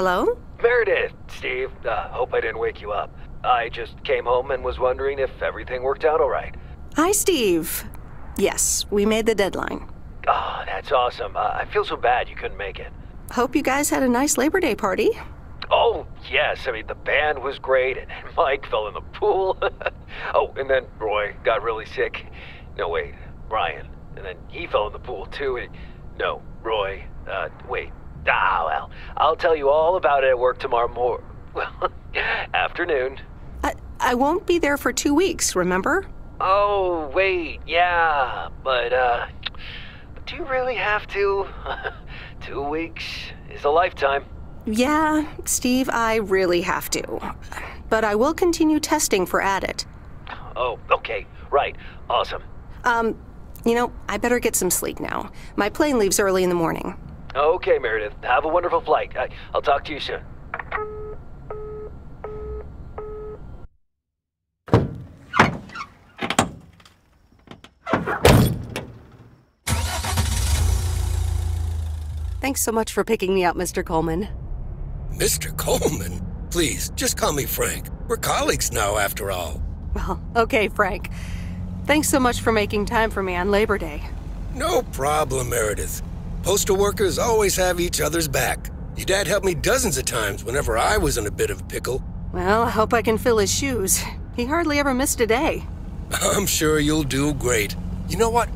Hello? Meredith, Steve. Uh, hope I didn't wake you up. I just came home and was wondering if everything worked out all right. Hi, Steve. Yes, we made the deadline. Oh, that's awesome. Uh, I feel so bad you couldn't make it. Hope you guys had a nice Labor Day party. Oh, yes. I mean, the band was great, and Mike fell in the pool. oh, and then Roy got really sick. No, wait, Brian. And then he fell in the pool, too. And, no, Roy. Uh, wait. Ah, well, I'll tell you all about it at work tomorrow morning. Well, afternoon. I, I won't be there for two weeks, remember? Oh, wait, yeah, but, uh, do you really have to? Two weeks is a lifetime. Yeah, Steve, I really have to. But I will continue testing for Addit. Oh, okay, right, awesome. Um, you know, I better get some sleep now. My plane leaves early in the morning. Okay, Meredith, have a wonderful flight. I, I'll talk to you soon. Thanks so much for picking me up, Mr. Coleman. Mr. Coleman? Please, just call me Frank. We're colleagues now, after all. Well, okay, Frank. Thanks so much for making time for me on Labor Day. No problem, Meredith. Postal workers always have each other's back. Your dad helped me dozens of times whenever I was in a bit of a pickle. Well, I hope I can fill his shoes. He hardly ever missed a day. I'm sure you'll do great. You know what?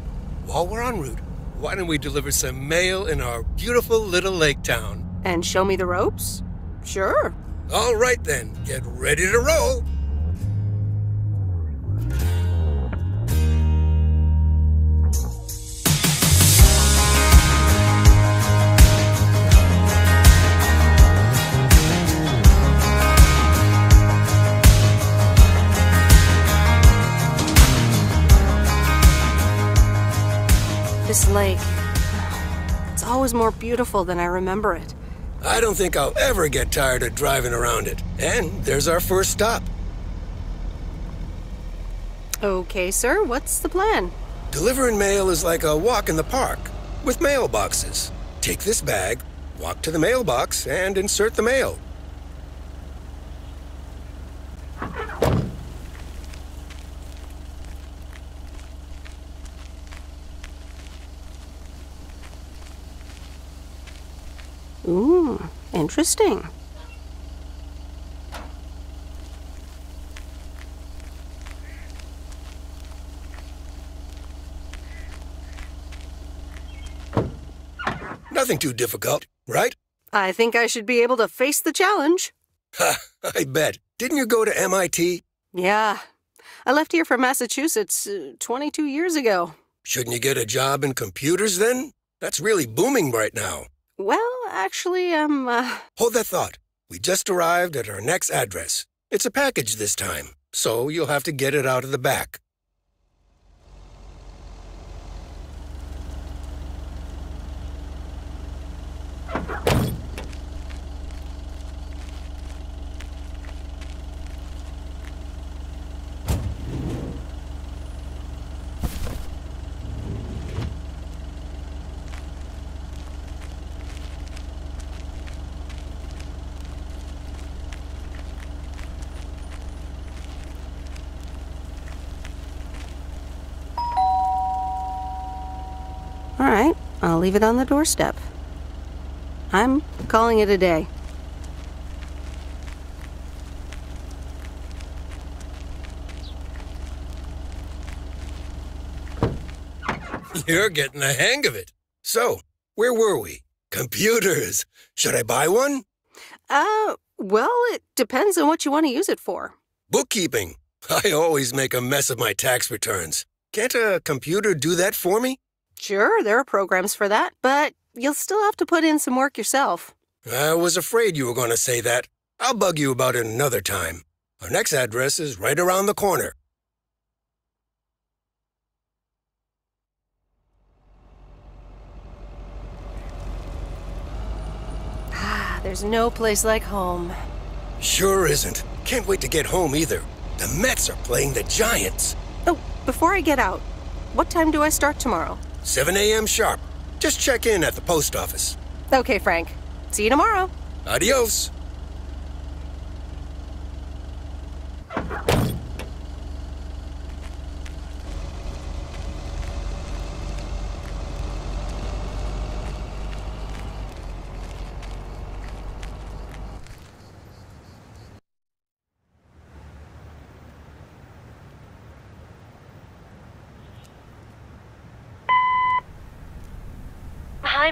While we're en route, why don't we deliver some mail in our beautiful little lake town? And show me the ropes? Sure. All right then, get ready to roll. This lake. It's always more beautiful than I remember it. I don't think I'll ever get tired of driving around it. And there's our first stop. Okay, sir, what's the plan? Delivering mail is like a walk in the park with mailboxes. Take this bag, walk to the mailbox, and insert the mail. Ooh, interesting. Nothing too difficult, right? I think I should be able to face the challenge. Ha, I bet. Didn't you go to MIT? Yeah. I left here from Massachusetts uh, 22 years ago. Shouldn't you get a job in computers then? That's really booming right now. Well, actually, um, uh, Hold that thought. We just arrived at our next address. It's a package this time, so you'll have to get it out of the back. all right. I'll leave it on the doorstep. I'm calling it a day. You're getting the hang of it. So, where were we? Computers. Should I buy one? Uh, well, it depends on what you want to use it for. Bookkeeping. I always make a mess of my tax returns. Can't a computer do that for me? Sure, there are programs for that, but you'll still have to put in some work yourself. I was afraid you were going to say that. I'll bug you about it another time. Our next address is right around the corner. Ah, There's no place like home. Sure isn't. Can't wait to get home either. The Mets are playing the Giants. Oh, before I get out, what time do I start tomorrow? 7 a.m. sharp. Just check in at the post office. Okay, Frank. See you tomorrow. Adios.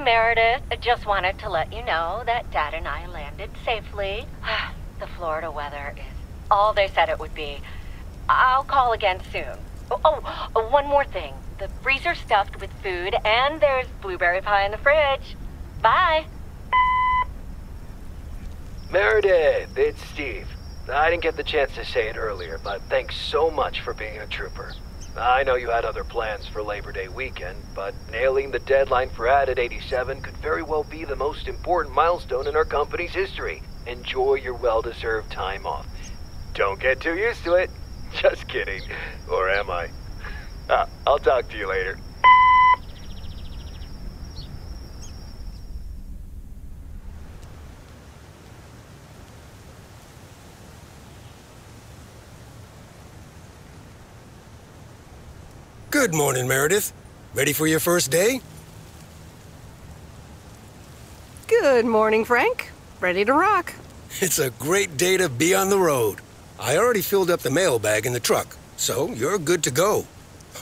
Meredith. I just wanted to let you know that Dad and I landed safely. the Florida weather is all they said it would be. I'll call again soon. Oh, oh, oh one more thing. The freezer's stuffed with food, and there's blueberry pie in the fridge. Bye. Meredith, it's Steve. I didn't get the chance to say it earlier, but thanks so much for being a trooper. I know you had other plans for Labor Day weekend, but nailing the deadline for Addit 87 could very well be the most important milestone in our company's history. Enjoy your well-deserved time off. Don't get too used to it. Just kidding. Or am I? Ah, I'll talk to you later. Good morning, Meredith. Ready for your first day? Good morning, Frank. Ready to rock. It's a great day to be on the road. I already filled up the mailbag in the truck, so you're good to go.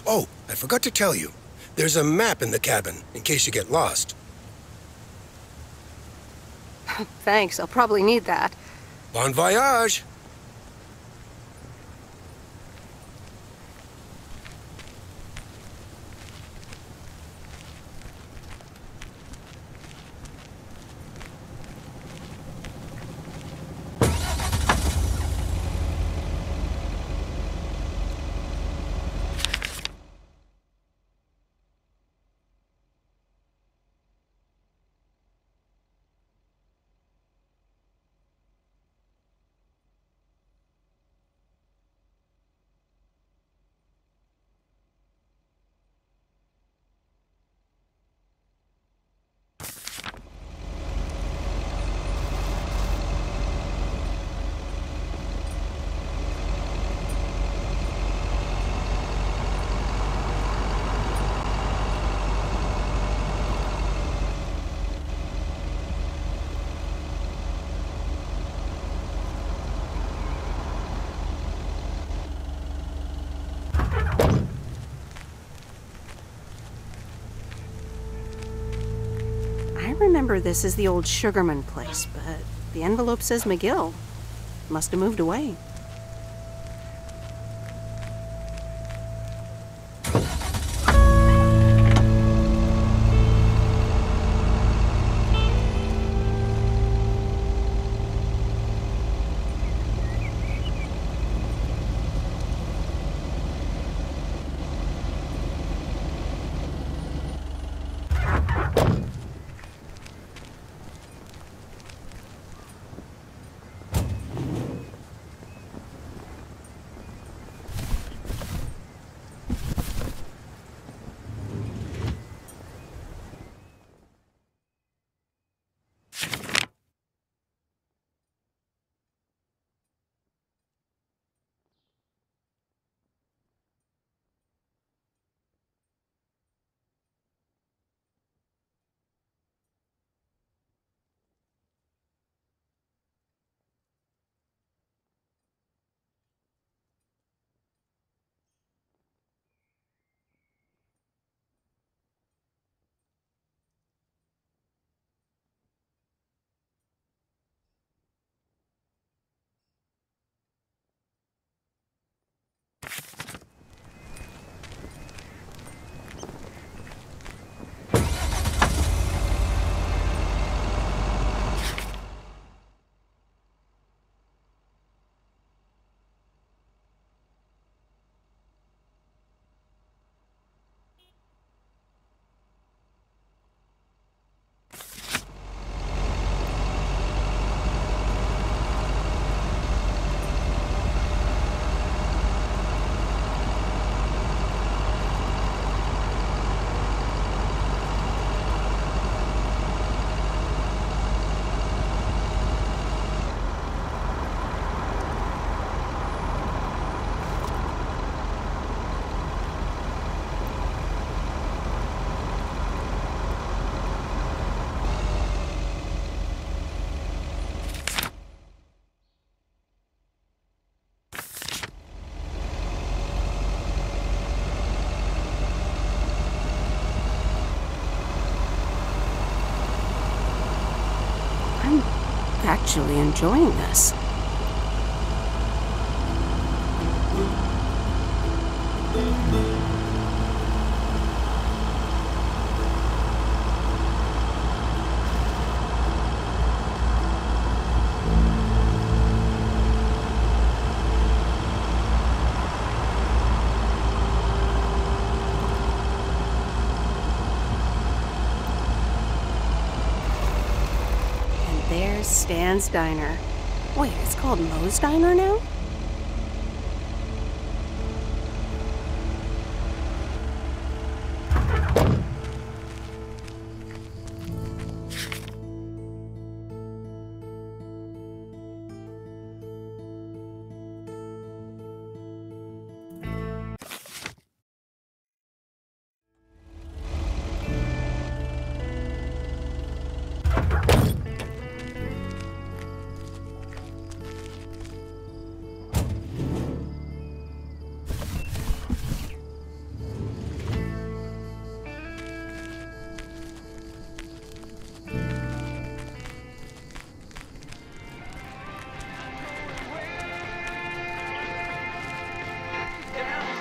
Oh, I forgot to tell you. There's a map in the cabin, in case you get lost. Thanks, I'll probably need that. Bon voyage! I remember this as the old Sugarman place, but the envelope says McGill. Must have moved away. Actually enjoying this. And there's Stan's Diner. Wait, it's called Moe's Diner now?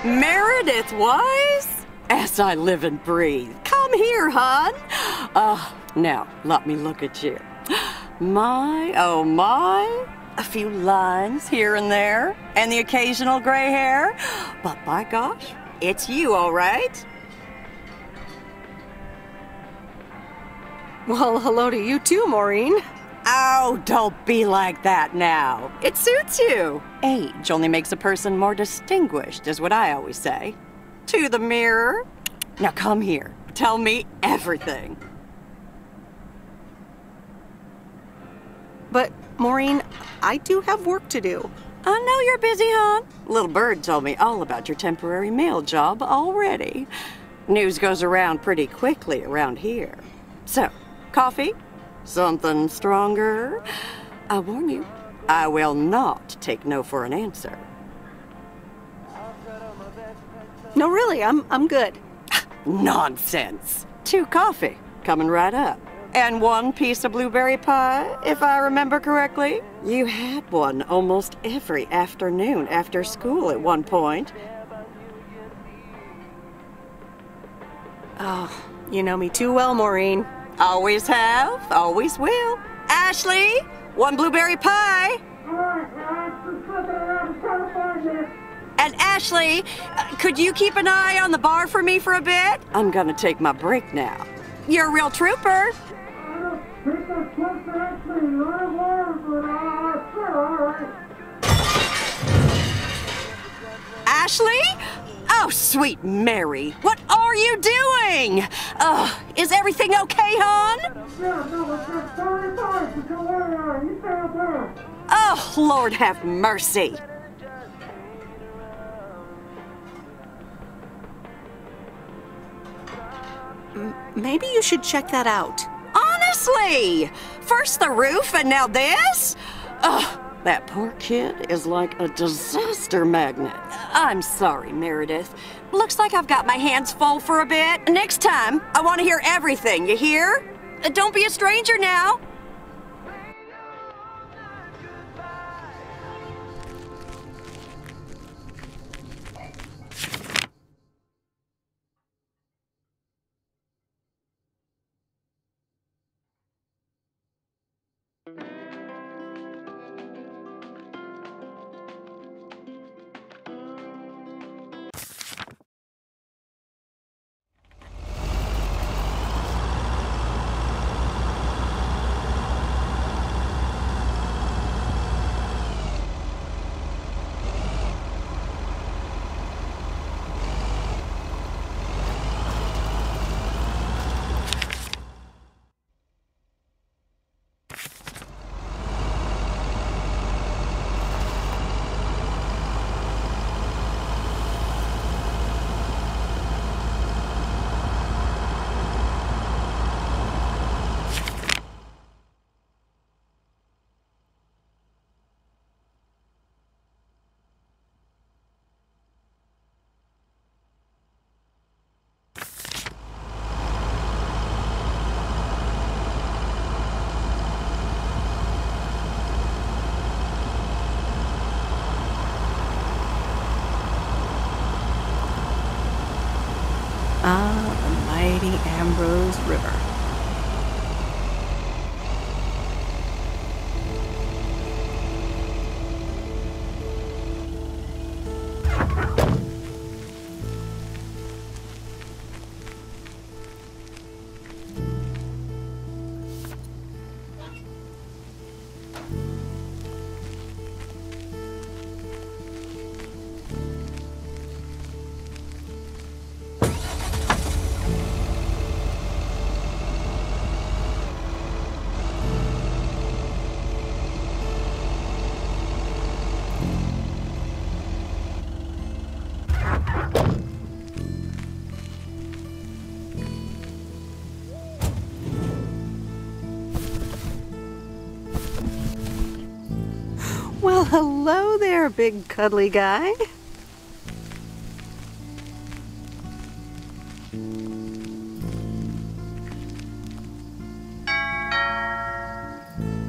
Meredith Weiss? As I live and breathe. Come here, hon. Uh, now, let me look at you. My, oh my. A few lines here and there, and the occasional gray hair. But by gosh, it's you, all right. Well, hello to you too, Maureen. Oh, don't be like that now. It suits you. Age only makes a person more distinguished, is what I always say. To the mirror. Now come here. Tell me everything. But, Maureen, I do have work to do. I know you're busy, hon. Little Bird told me all about your temporary mail job already. News goes around pretty quickly around here. So, coffee? Something stronger? I warn you, I will not take no for an answer. No, really, I'm I'm good. Nonsense. Two coffee, coming right up. And one piece of blueberry pie, if I remember correctly. You had one almost every afternoon after school at one point. Oh, you know me too well, Maureen. Always have, always will. Ashley, one blueberry pie. And Ashley, uh, could you keep an eye on the bar for me for a bit? I'm gonna take my break now. You're a real trooper. Ashley? Oh, sweet Mary, what are you doing? Uh, is everything okay, hon? Oh, Lord have mercy. Maybe you should check that out. Honestly, first the roof and now this? Ugh, that poor kid is like a disaster magnet. I'm sorry, Meredith. Looks like I've got my hands full for a bit. Next time, I want to hear everything, you hear? Uh, Don't be a stranger now. Ambrose River. Well, hello there, big cuddly guy.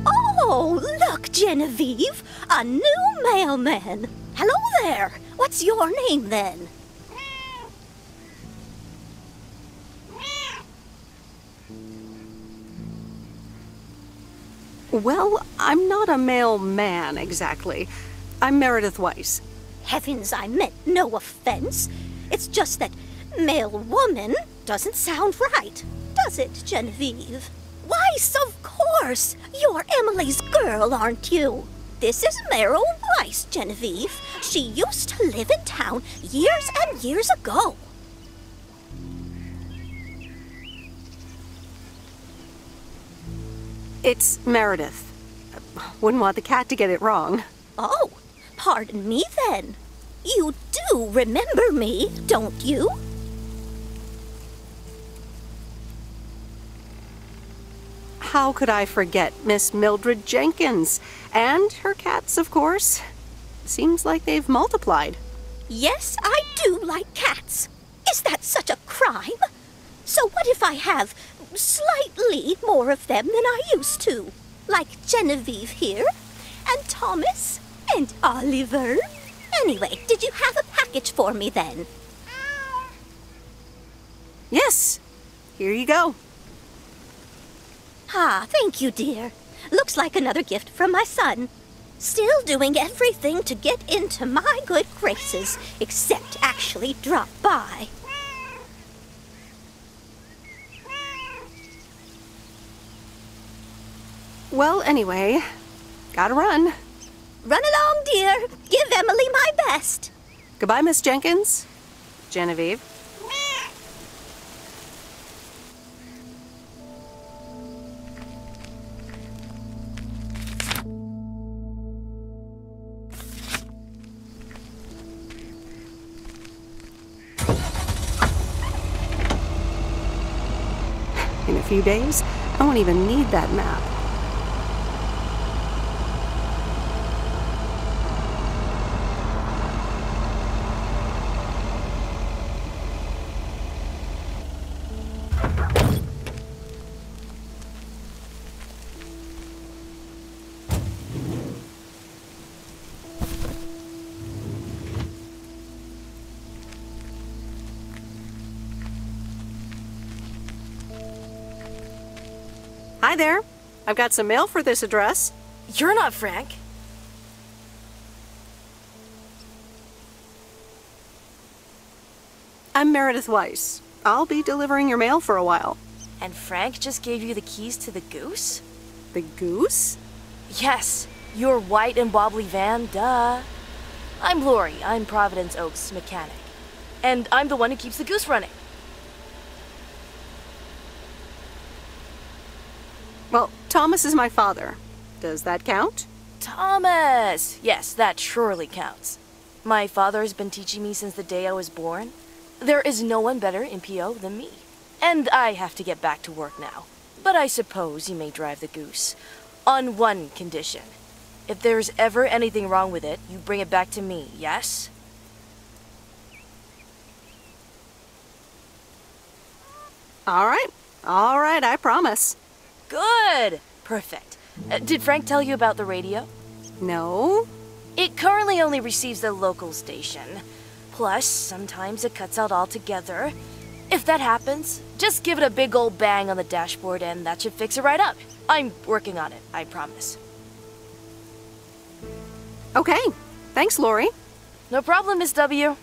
Oh, look, Genevieve, a new mailman. Hello there. What's your name then? Well, I'm not a male man exactly. I'm Meredith Weiss. Heavens, I meant no offense. It's just that male woman doesn't sound right, does it, Genevieve? Weiss, of course. You're Emily's girl, aren't you? This is Meryl Weiss, Genevieve. She used to live in town years and years ago. It's Meredith. Wouldn't want the cat to get it wrong. Oh, pardon me then. You do remember me, don't you? How could I forget Miss Mildred Jenkins? And her cats, of course. Seems like they've multiplied. Yes, I do like cats. Is that such a crime? So what if I have slightly more of them than I used to? Like Genevieve here, and Thomas, and Oliver. Anyway, did you have a package for me then? Yes, here you go. Ah, thank you, dear. Looks like another gift from my son. Still doing everything to get into my good graces, except actually drop by. Well, anyway, gotta run. Run along, dear. Give Emily my best. Goodbye, Miss Jenkins. Genevieve. In a few days, I won't even need that map. There. I've got some mail for this address. You're not Frank. I'm Meredith Weiss. I'll be delivering your mail for a while. And Frank just gave you the keys to the goose? The goose? Yes, your white and wobbly van, duh. I'm Lori. I'm Providence Oaks mechanic. And I'm the one who keeps the goose running. Well, Thomas is my father. Does that count? Thomas! Yes, that surely counts. My father has been teaching me since the day I was born. There is no one better in PO than me. And I have to get back to work now. But I suppose you may drive the goose. On one condition. If there's ever anything wrong with it, you bring it back to me, yes? All right. All right, I promise. Good! Perfect. Uh, did Frank tell you about the radio? No? It currently only receives the local station. Plus, sometimes it cuts out altogether. If that happens, just give it a big old bang on the dashboard and that should fix it right up. I'm working on it, I promise. Okay. Thanks, Lori. No problem, Miss W.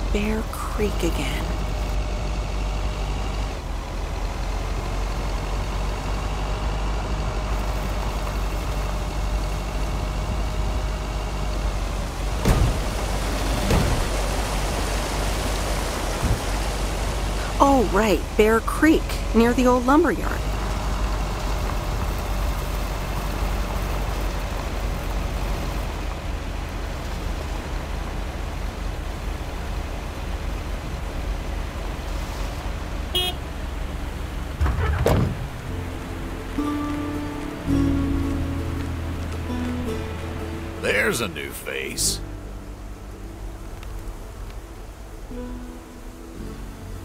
Bear Creek again? Oh, right, Bear Creek, near the old lumber a new face.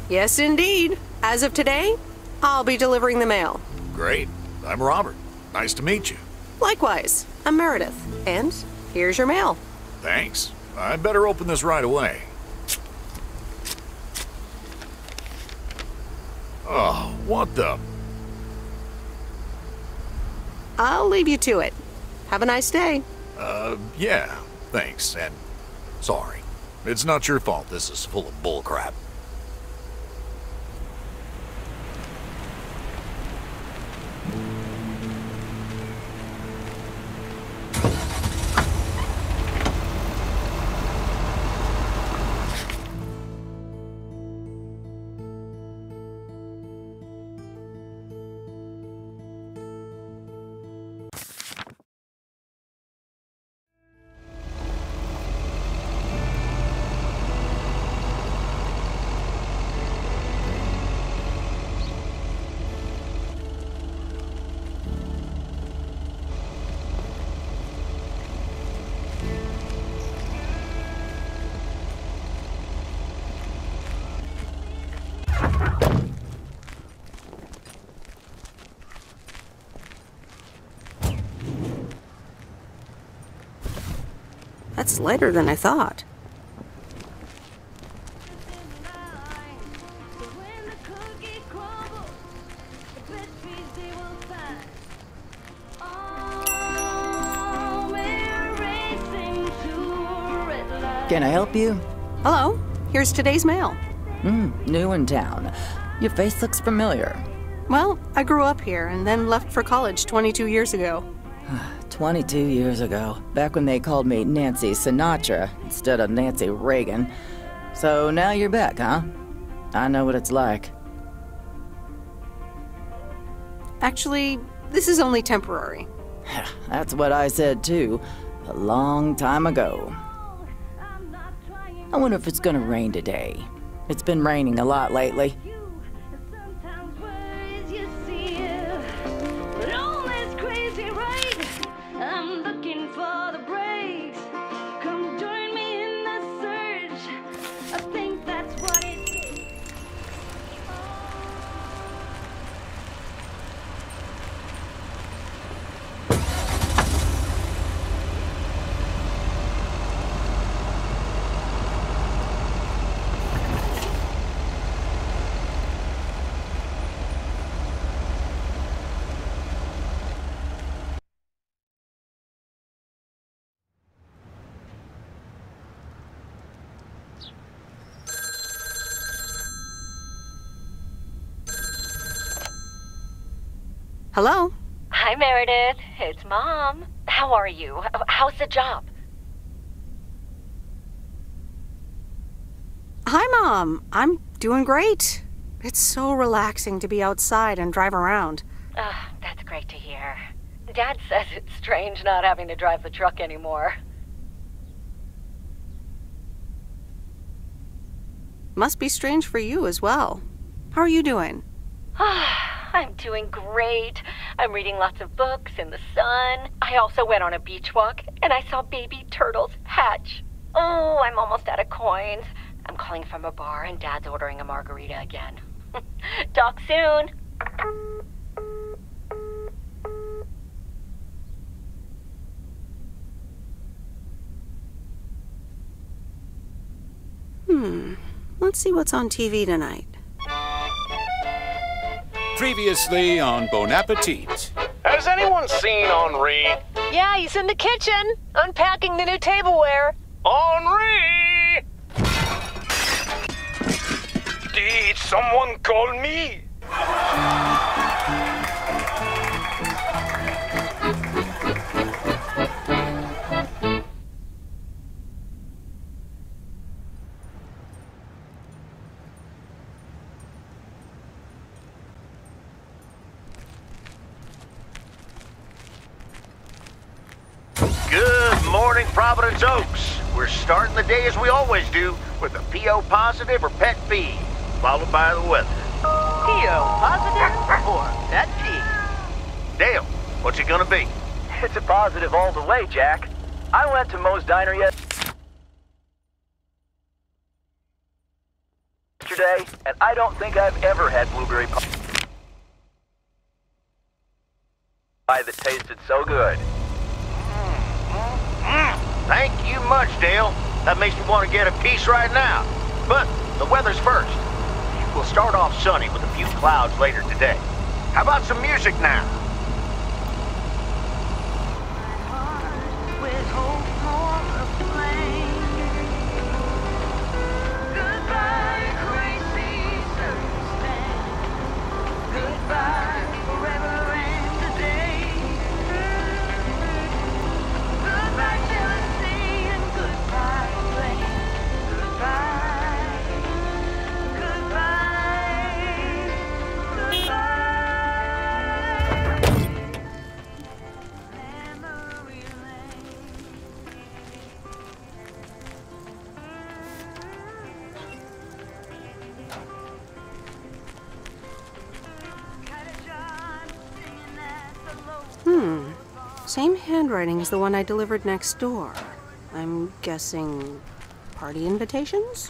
Yes, indeed. As of today, I'll be delivering the mail. Great. I'm Robert. Nice to meet you. Likewise, I'm Meredith. And here's your mail. Thanks. I'd better open this right away. Oh, what the? I'll leave you to it. Have a nice day. Uh, yeah, thanks, and sorry. It's not your fault this is full of bullcrap. That's lighter than I thought. Can I help you? Hello, here's today's mail. Hmm, new in town. Your face looks familiar. Well, I grew up here and then left for college 22 years ago. 22 years ago, back when they called me Nancy Sinatra instead of Nancy Reagan. So now you're back, huh? I know what it's like. Actually, this is only temporary. That's what I said too, a long time ago. I wonder if it's gonna rain today. It's been raining a lot lately. Hello? Hi, Meredith. It's Mom. How are you? How's the job? Hi, Mom. I'm doing great. It's so relaxing to be outside and drive around. Ugh, that's great to hear. dad says it's strange not having to drive the truck anymore. Must be strange for you as well. How are you doing? I'm doing great. I'm reading lots of books in the sun. I also went on a beach walk and I saw baby turtles hatch. Oh, I'm almost out of coins. I'm calling from a bar and Dad's ordering a margarita again. Talk soon. Hmm. Let's see what's on TV tonight. Previously on Bon Appetit. Has anyone seen Henri? Yeah, he's in the kitchen, unpacking the new tableware. Henri! Did someone call me? Morning, Providence Oaks. We're starting the day as we always do with a PO positive or pet peeve, followed by the weather. PO positive or pet peeve? Dale, what's it gonna be? It's a positive all the way, Jack. I went to Moe's Diner yesterday, and I don't think I've ever had blueberry pie that tasted so good. Thank you much, Dale. That makes me want to get a piece right now. But the weather's first. We'll start off sunny with a few clouds later today. How about some music now? Handwriting is the one I delivered next door. I'm guessing party invitations?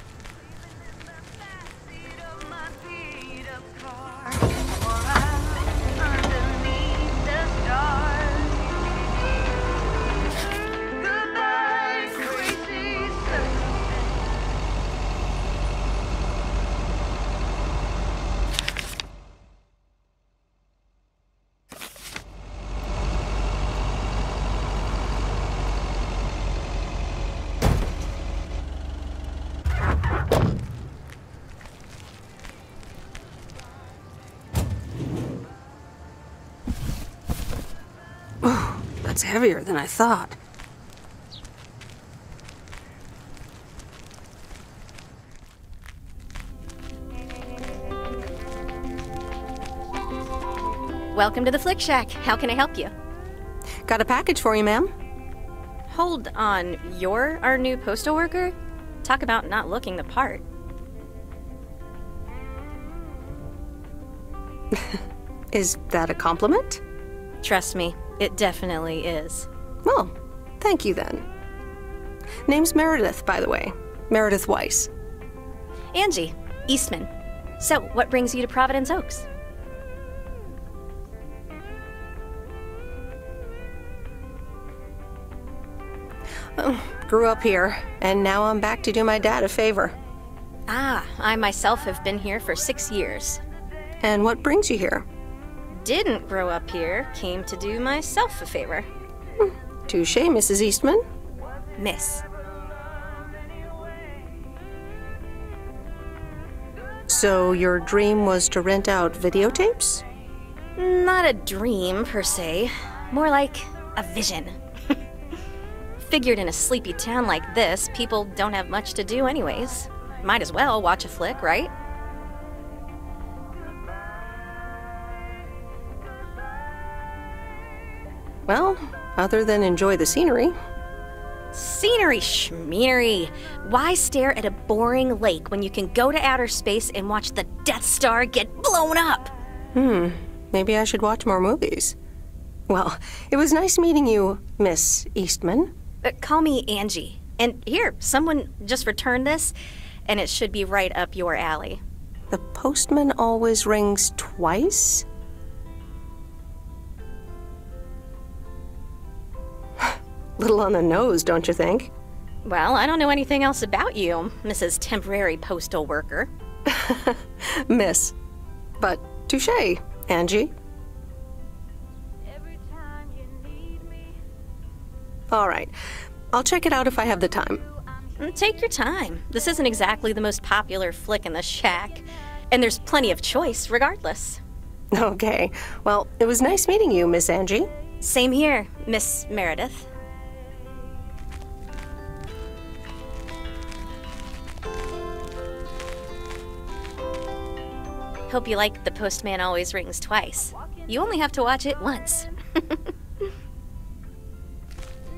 Heavier than I thought. Welcome to the Flick Shack. How can I help you? Got a package for you, ma'am. Hold on. You're our new postal worker? Talk about not looking the part. Is that a compliment? Trust me, it definitely is. Well, thank you then. Name's Meredith, by the way. Meredith Weiss. Angie, Eastman. So, what brings you to Providence Oaks? Oh, grew up here, and now I'm back to do my dad a favor. Ah, I myself have been here for six years. And what brings you here? Didn't grow up here, came to do myself a favor. Touche, Mrs. Eastman. Miss. So, your dream was to rent out videotapes? Not a dream, per se. More like a vision. Figured in a sleepy town like this, people don't have much to do, anyways. Might as well watch a flick, right? Well, other than enjoy the scenery. Scenery schmeary. Why stare at a boring lake when you can go to outer space and watch the Death Star get blown up? Hmm, maybe I should watch more movies. Well, it was nice meeting you, Miss Eastman. Uh, call me Angie. And here, someone just returned this, and it should be right up your alley. The postman always rings twice? Little on the nose, don't you think? Well, I don't know anything else about you, Mrs. Temporary Postal Worker. Miss. But touche, Angie. All right. I'll check it out if I have the time. Mm, Take your time. This isn't exactly the most popular flick in the shack, and there's plenty of choice regardless. Okay. Well, it was nice meeting you, Miss Angie. Same here, Miss Meredith. Hope you like The Postman Always Rings Twice. You only have to watch it once.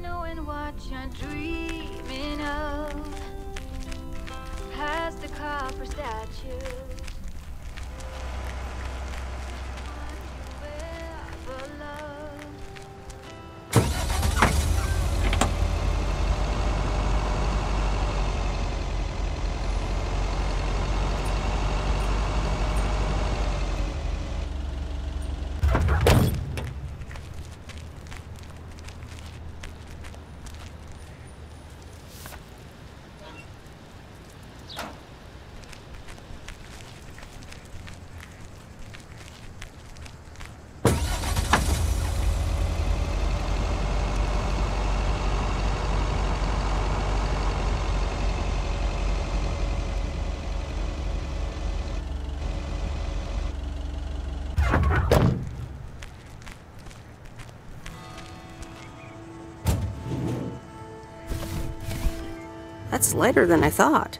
Knowing what you're dreaming of the copper statue Wherever love That's lighter than I thought.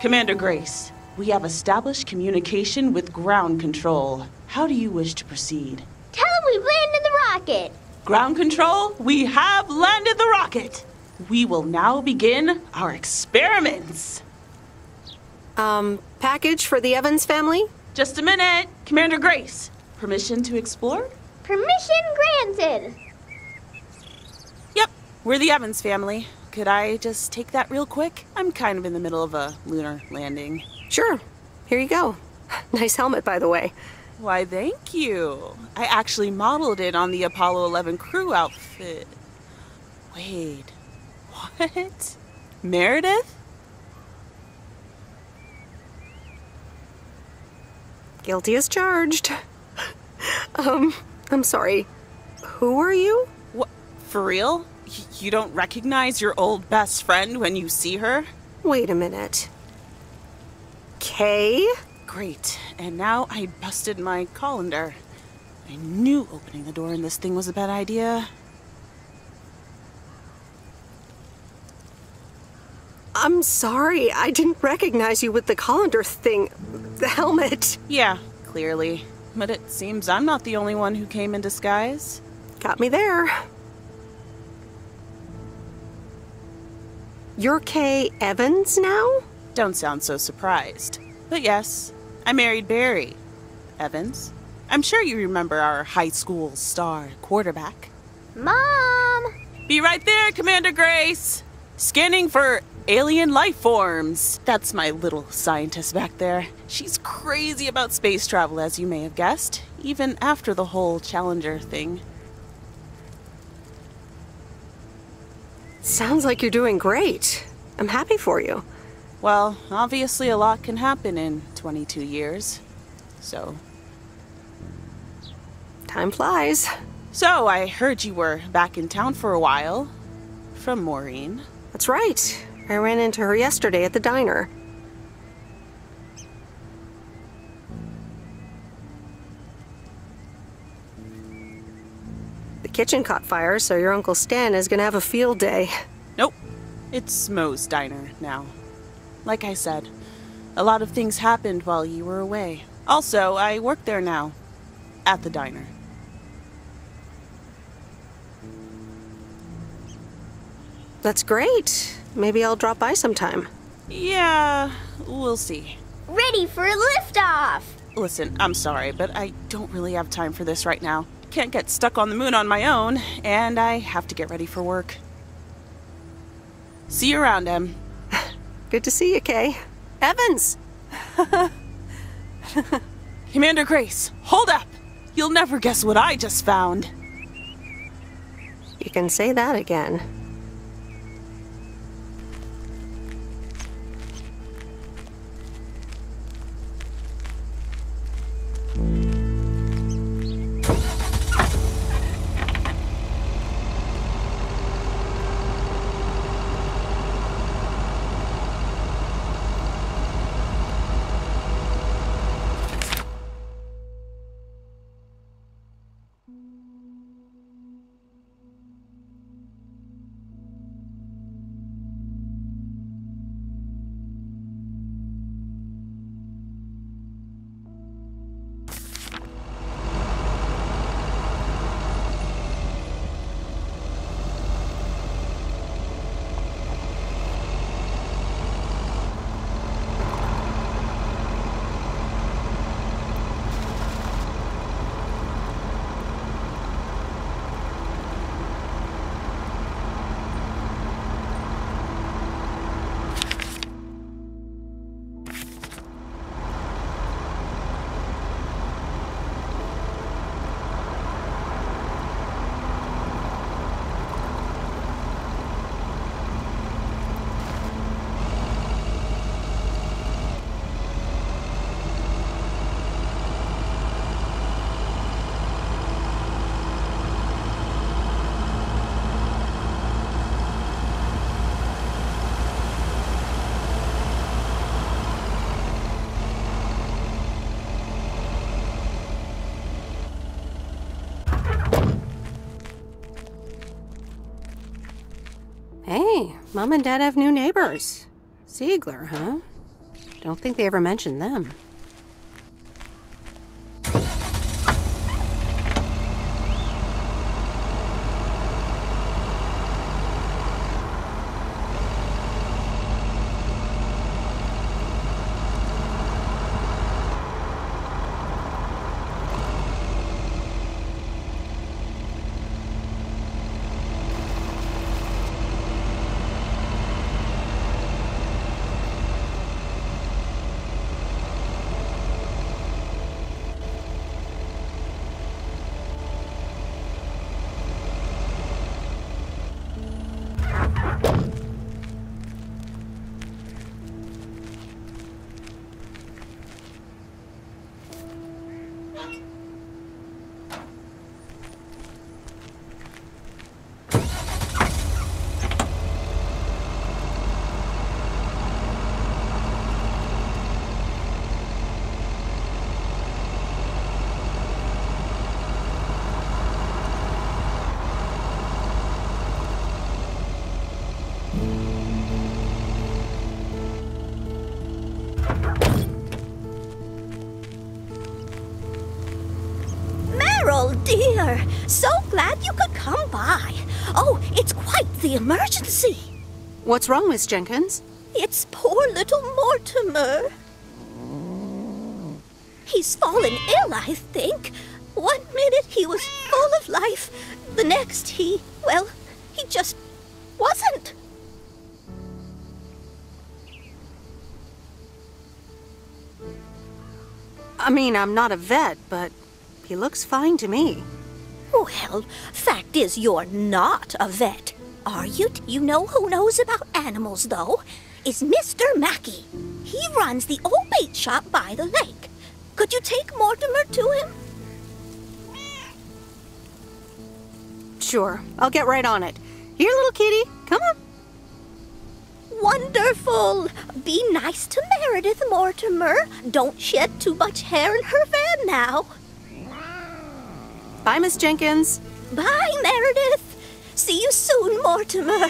Commander Grace, we have established communication with ground control. How do you wish to proceed? Tell them we've landed the rocket. Ground control, we have landed the rocket. We will now begin our experiments. Um, package for the Evans family? Just a minute. Commander Grace, permission to explore? Permission granted. Yep, we're the Evans family. Could I just take that real quick? I'm kind of in the middle of a lunar landing. Sure. Here you go. Nice helmet, by the way. Why, thank you. I actually modeled it on the Apollo 11 crew outfit. Wait, what? Meredith? Guilty as charged. um, I'm sorry. Who are you? What? For real? Y- You don't recognize your old best friend when you see her? Wait a minute. Kay? Great. And now I busted my colander. I knew opening the door in this thing was a bad idea. I'm sorry. I didn't recognize you with the colander thing. The helmet. Yeah, clearly. But it seems I'm not the only one who came in disguise. Got me there. You're Kay Evans now? Don't sound so surprised. But yes, I married Barry. Evans. I'm sure you remember our high school star quarterback. Mom! Be right there, Commander Grace! Scanning for alien life forms. That's my little scientist back there. She's crazy about space travel, as you may have guessed, even after the whole Challenger thing. Sounds like you're doing great. I'm happy for you. Well, obviously, a lot can happen in 22 years. So. Time flies. So, I heard you were back in town for a while. From Maureen. That's right. I ran into her yesterday at the diner. The kitchen caught fire, so your Uncle Stan is gonna have a field day. Nope. It's Moe's diner now. Like I said, a lot of things happened while you were away. Also, I work there now, at the diner. That's great. Maybe I'll drop by sometime. Yeah, we'll see. Ready for a liftoff! Listen, I'm sorry, but I don't really have time for this right now. Can't get stuck on the moon on my own, and I have to get ready for work. See you around, Em. Good to see you, Kay. Evans! Commander Grace, hold up! You'll never guess what I just found. You can say that again. Mom and Dad have new neighbors. Ziegler, huh? Don't think they ever mentioned them. Dear, so glad you could come by. Oh, it's quite the emergency. What's wrong, Miss Jenkins? It's poor little Mortimer. He's fallen ill, I think. One minute he was full of life, the next he, well, he just wasn't. I mean, I'm not a vet, but he looks fine to me. Well, fact is, you're not a vet, are you? You know who knows about animals, though? Is Mr. Mackey. He runs the old bait shop by the lake. Could you take Mortimer to him? Sure, I'll get right on it. Here, little kitty, come on. Wonderful! Be nice to Meredith, Mortimer. Don't shed too much hair in her van now. Bye, Miss Jenkins. Bye, Meredith. See you soon, Mortimer.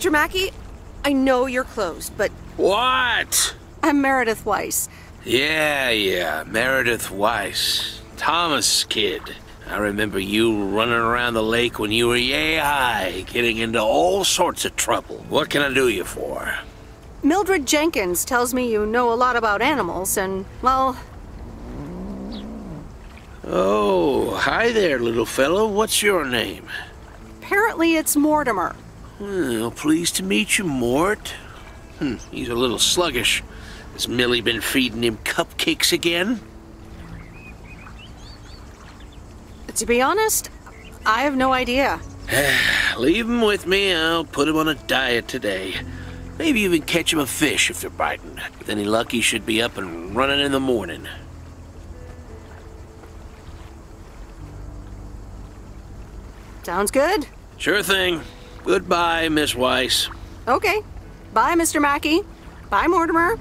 Mr. Mackey, I know you're closed, but What? I'm Meredith Weiss. Yeah, yeah, Meredith Weiss. Thomas' kid. I remember you running around the lake when you were yay high, getting into all sorts of trouble. What can I do you for? Mildred Jenkins tells me you know a lot about animals, and, well, Oh, hi there, little fellow. What's your name? apparently it's Mortimer. Well, pleased to meet you, Mort. Hmm, he's a little sluggish. Has Millie been feeding him cupcakes again? To be honest, I have no idea. Leave him with me. I'll put him on a diet today. Maybe even catch him a fish if they're biting. With any luck, he should be up and running in the morning. Sounds good. Sure thing. Goodbye, Miss Weiss. Okay. Bye, Mr. Mackey. Bye, Mortimer.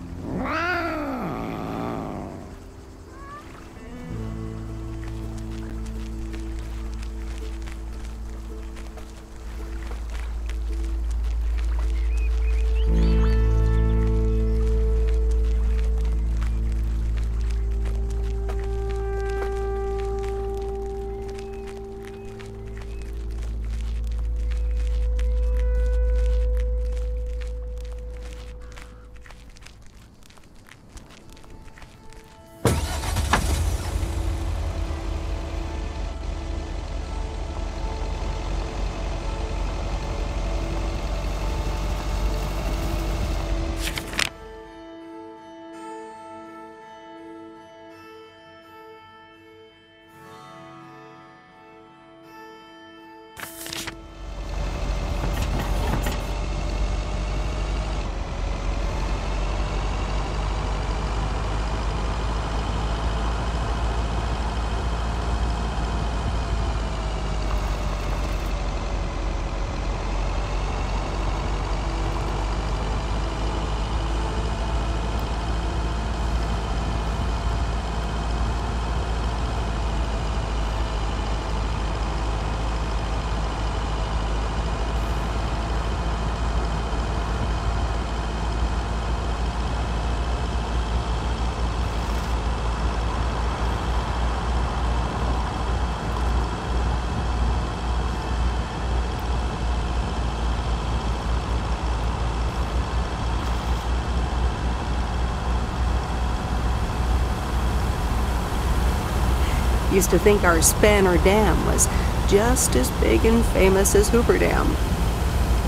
Used to think our Spanner Dam was just as big and famous as Hoover Dam.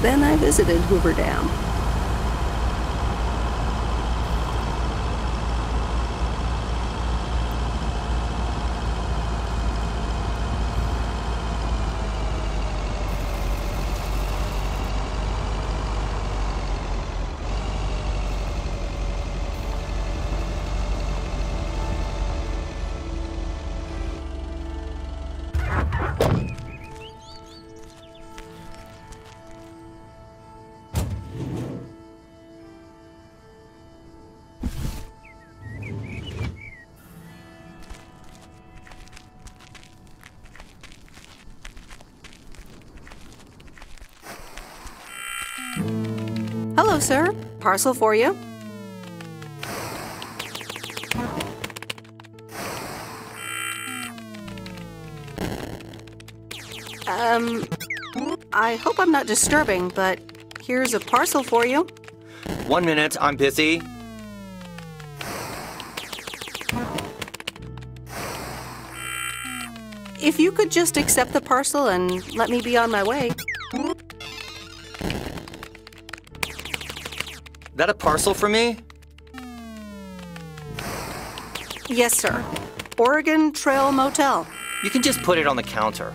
Then I visited Hoover Dam. Hello, sir. Parcel for you. Um, I hope I'm not disturbing, but here's a parcel for you. One minute, I'm busy. If you could just accept the parcel and let me be on my way. That a parcel for me? Yes, sir. Oregon Trail Motel. You can just put it on the counter.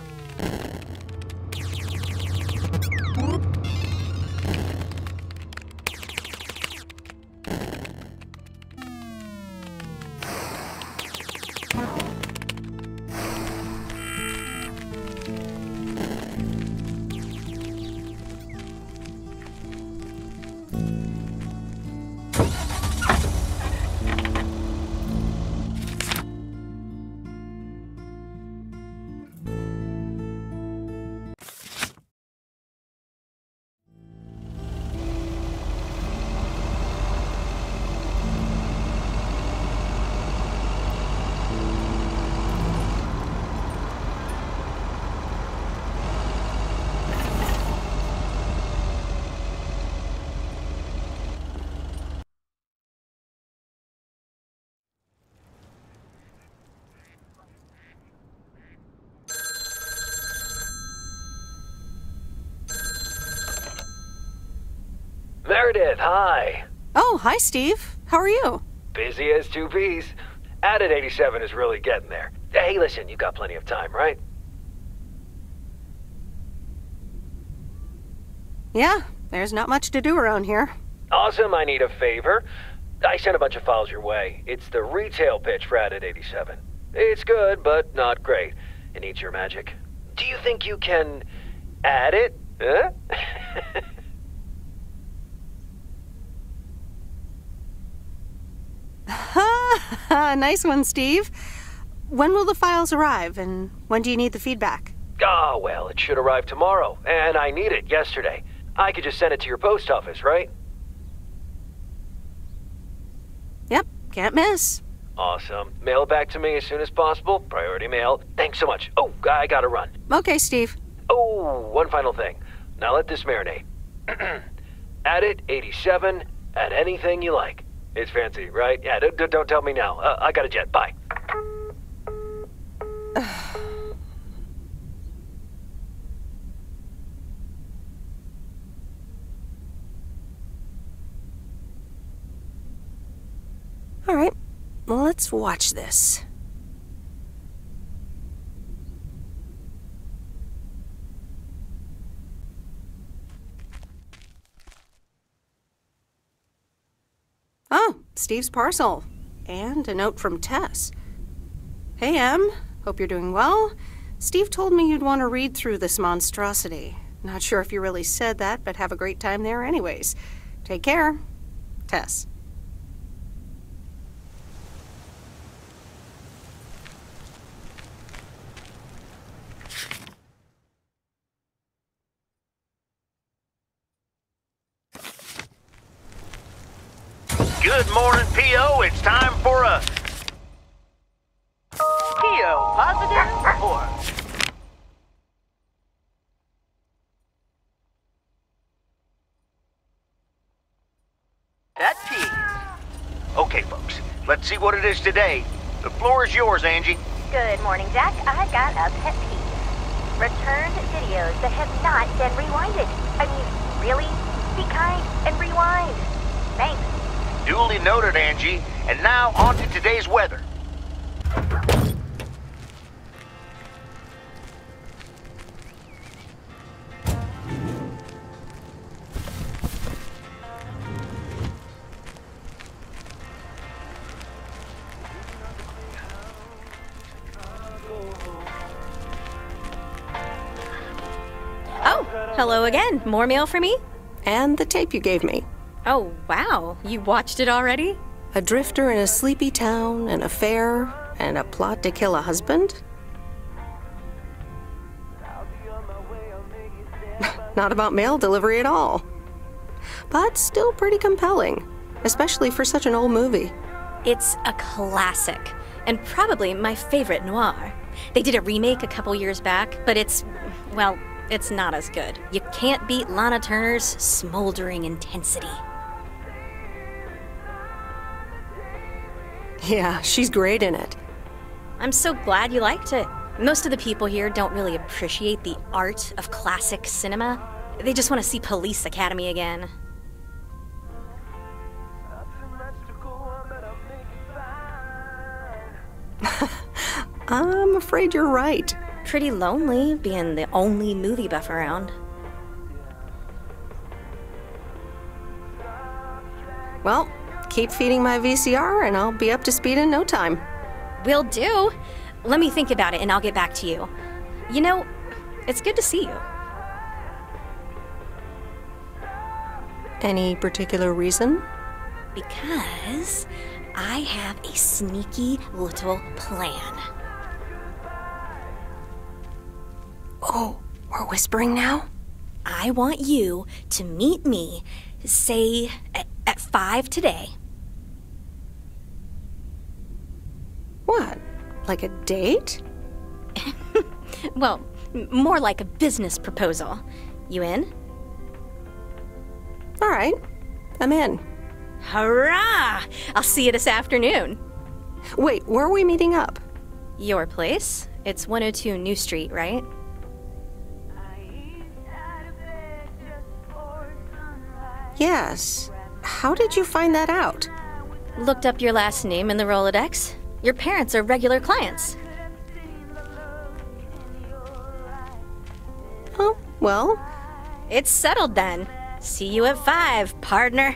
Meredith, hi. Oh, hi, Steve. How are you? Busy as two peas. Addit 87 is really getting there. Hey, listen, you've got plenty of time, right? Yeah, there's not much to do around here. Awesome, I need a favor. I sent a bunch of files your way. It's the retail pitch for Addit 87. It's good, but not great. It needs your magic. Do you think you can add it? Huh? nice one, Steve. When will the files arrive, and when do you need the feedback? Ah, well, it should arrive tomorrow, and I need it yesterday. I could just send it to your post office, right? Yep, can't miss. Awesome. Mail it back to me as soon as possible. Priority mail. Thanks so much. Oh, I gotta run. Okay, Steve. Oh, one final thing. Now let this marinate. Addit 87, add anything you like. It's fancy, right? Yeah, don't, don't tell me now. Uh, I got a jet. Bye. All right, well, let's watch this. Oh, Steve's parcel. And a note from Tess. Hey, Em. Hope you're doing well. Steve told me you'd want to read through this monstrosity. Not sure if you really said that, but have a great time there anyways. Take care. Tess. See what it is today. The floor is yours, Angie. Good morning, Jack. I got a pet peeve. Returned videos that have not been rewinded. I mean, really? Be kind and rewind. Thanks. Duly noted, Angie. And now on to today's weather. More mail for me? And the tape you gave me. Oh, wow. You watched it already? A drifter in a sleepy town, an affair, and a plot to kill a husband? Not about mail delivery at all. But still pretty compelling, especially for such an old movie. It's a classic, and probably my favorite noir. They did a remake a couple years back, but it's, well, it's not as good. You can't beat Lana Turner's smoldering intensity. Yeah, she's great in it. I'm so glad you liked it. Most of the people here don't really appreciate the art of classic cinema. They just want to see Police Academy again. I'm afraid you're right. Pretty lonely being the only movie buff around. Well, keep feeding my VCR and I'll be up to speed in no time. Will do. Let me think about it and I'll get back to you. You know, it's good to see you. Any particular reason? Because I have a sneaky little plan. Oh, we're whispering now? I want you to meet me, say, at, at five today. What? Like a date? Well, more like a business proposal. You in? All right, I'm in. Hurrah! I'll see you this afternoon. Wait, where are we meeting up? Your place? It's 102 New Street, right? Yes. How did you find that out? Looked up your last name in the Rolodex. Your parents are regular clients. Oh, well. It's settled then. See you at five, partner.